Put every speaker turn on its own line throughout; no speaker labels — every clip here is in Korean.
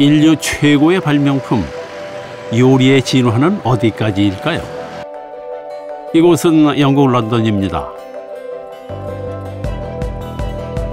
인류 최고의 발명품 요리의 진화는 어디까지일까요? 이곳은 영국 런던입니다.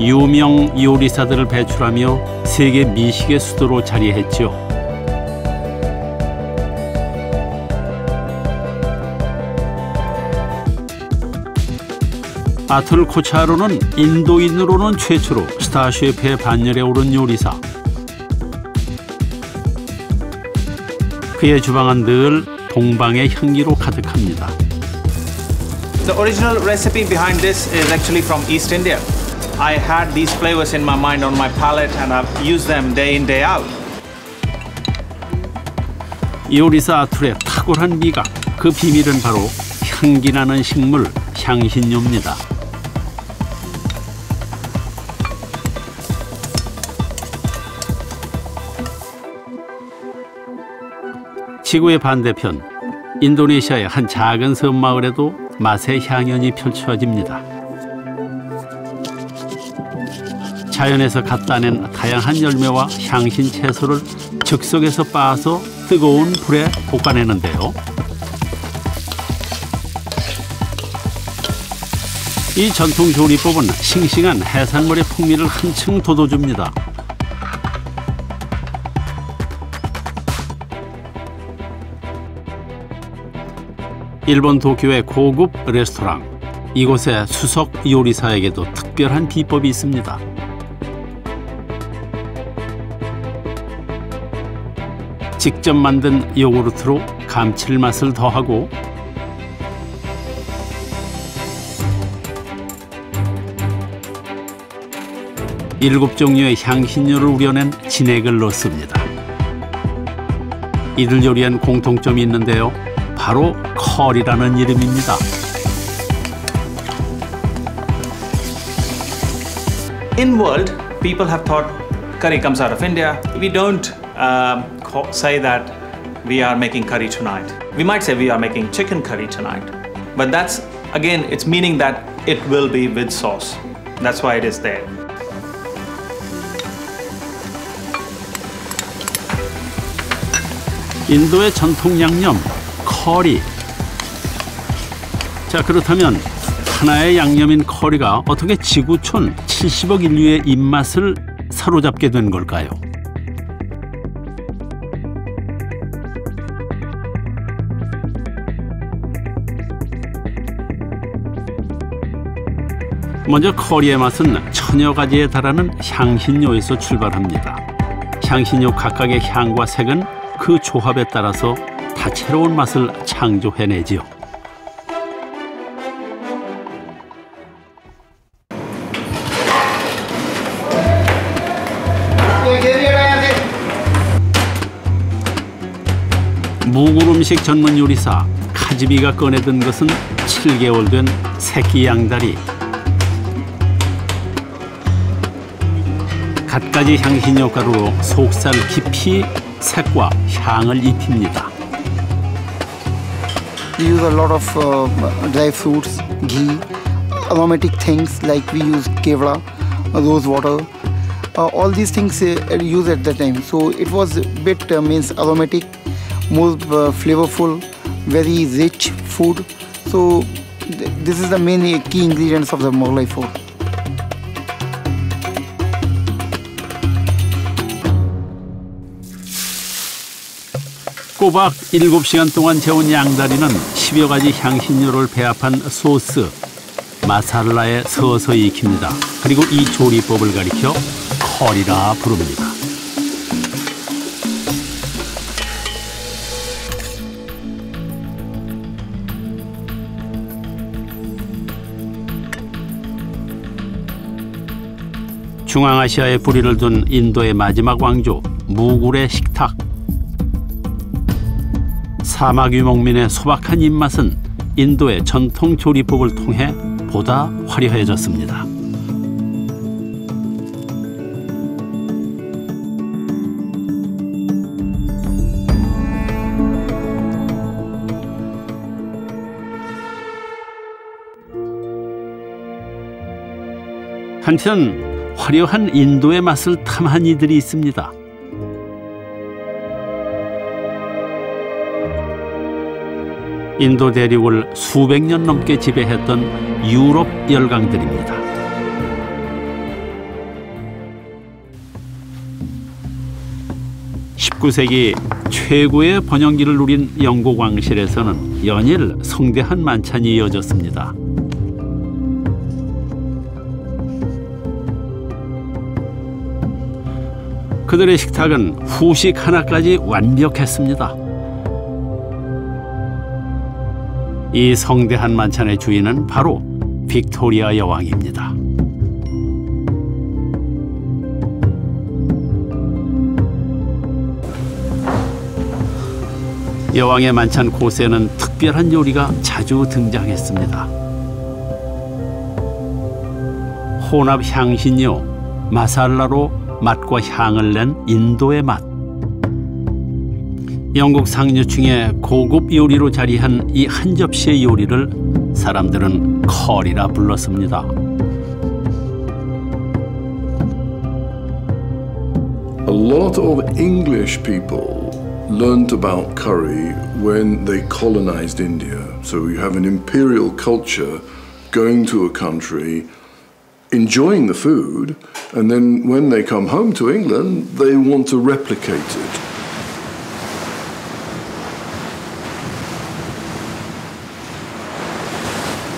유명 요리사들을 배출하며 세계 미식의 수도로 자리했죠. 아틀 코차로는 인도인으로는 최초로 스타 셰프의 반열에 오른 요리사. 그의 주방은 늘 동방의 향기로 가득합니다.
The original recipe behind this is actually from East India. I had these flavors in my mind on my palate and I've used them day in day out.
요리사 아툴의 탁월한 미각, 그 비밀은 바로 향기 나는 식물 향신료입니다. 지구의 반대편 인도네시아의 한 작은 섬 마을에도 맛의 향연이 펼쳐집니다. 자연에서 갓 따낸 다양한 열매와 향신 채소를 즉석에서 빻아서 뜨거운 불에 볶아내는데요. 이 전통 조리법은 싱싱한 해산물의 풍미를 한층 돋워줍니다. 일본 도쿄의 고급 레스토랑 이곳의 수석 요리사에게도 특별한 비법이 있습니다. 직접 만든 요구르트로 감칠맛을 더하고 일곱 종류의 향신료를 우려낸 진액을 넣습니다. 이들 요리엔 공통점이 있는데요. 바로 컬이라는 이름입니다.
In world, people have thought curry comes out of India. We don't um, say that we are making curry tonight. We might say we are making chicken curry tonight. But that's, again, it's meaning that it will be with sauce. That's why it is there.
인도의 전통 양념 커리. 자 그렇다면 하나의 양념인 커리가 어떻게 지구촌 70억 인류의 입맛을 사로잡게 된 걸까요? 먼저 커리의 맛은 천여 가지에 달하는 향신료에서 출발합니다. 향신료 각각의 향과 색은 그 조합에 따라서 다채로운 맛을 창조해내지요. 무굴 음식 전문 요리사 카즈비가 꺼내든 것은 7개월 된 새끼 양다리. 갖가지 향신료 가루로 속살 깊이 색과 향을 입힙니다.
We use a lot of uh, dry fruits, ghee, aromatic things like we use kevla, rose water. Uh, all these things uh, used at the time. So it was a bit uh, means aromatic, more uh, flavorful, very rich food. So th this is the main key ingredients of the Mughlai food.
꼬박 7시간 동안 재운 양다리는 10여 가지 향신료를 배합한 소스, 마살라에 서서히 익힙니다. 그리고 이 조리법을 가리켜 컬이라 부릅니다. 중앙아시아에 뿌리를 둔 인도의 마지막 왕조 무굴의 식탁 사막 유목민의 소박한 입맛은 인도의 전통 조리법을 통해 보다 화려해졌습니다. 한편 화려한 인도의 맛을 탐한 이들이 있습니다. 인도 대륙을 수백 년 넘게 지배했던 유럽 열강들입니다. (19세기) 최고의 번영기를 누린 영국 왕실에서는 연일 성대한 만찬이 이어졌습니다. 그들의 식탁은 후식 하나까지 완벽했습니다. 이 성대한 만찬의 주인은 바로 빅토리아 여왕입니다. 여왕의 만찬 곳에는 특별한 요리가 자주 등장했습니다. 혼합 향신료 마살라로 맛과 향을 낸 인도의 맛. 영국 상류층의 고급 요리로 자리한 이 한 접시의 요리를 사람들은 커리라 불렀습니다.
A lot of English people learnt about curry when they colonized India. So you have an imperial culture going to a country, enjoying the food, and then when they come home to England, they want to replicate it.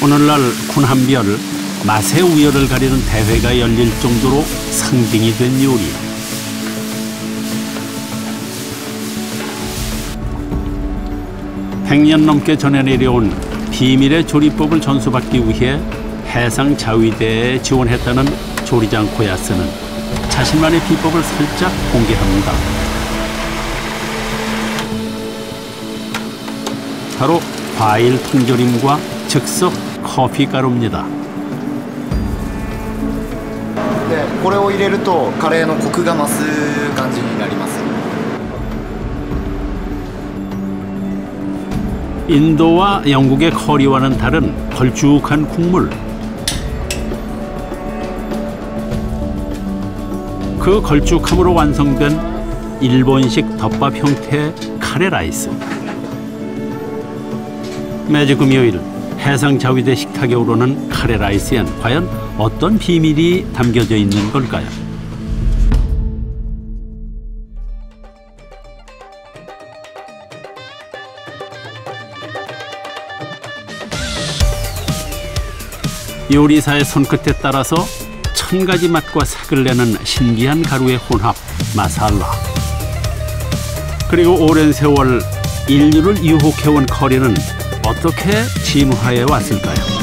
오늘날 군함별 맛의 우열을 가리는 대회가 열릴 정도로 상징이 된 요리. 백년 넘게 전해 내려온 비밀의 조리법을 전수받기 위해 해상 자위대에 지원했다는 조리장 코야스는 자신만의 비법을 살짝 공개합니다. 바로 과일 통조림과 즉석 커피 가루입니다.
でこれを入れるとカレーのコクが増す感じになります
인도와 영국의 커리와는 다른 걸쭉한 국물. 그 걸쭉함으로 완성된 일본식 덮밥 형태의 카레 라이스. 매주 금요일 해상 자위대 식탁에 오르는 카레 라이스엔 과연 어떤 비밀이 담겨져 있는 걸까요? 요리사의 손끝에 따라서 천 가지 맛과 색을 내는 신기한 가루의 혼합 마살라. 그리고 오랜 세월 인류를 유혹해온 커리는 어떻게 진화해 왔을까요?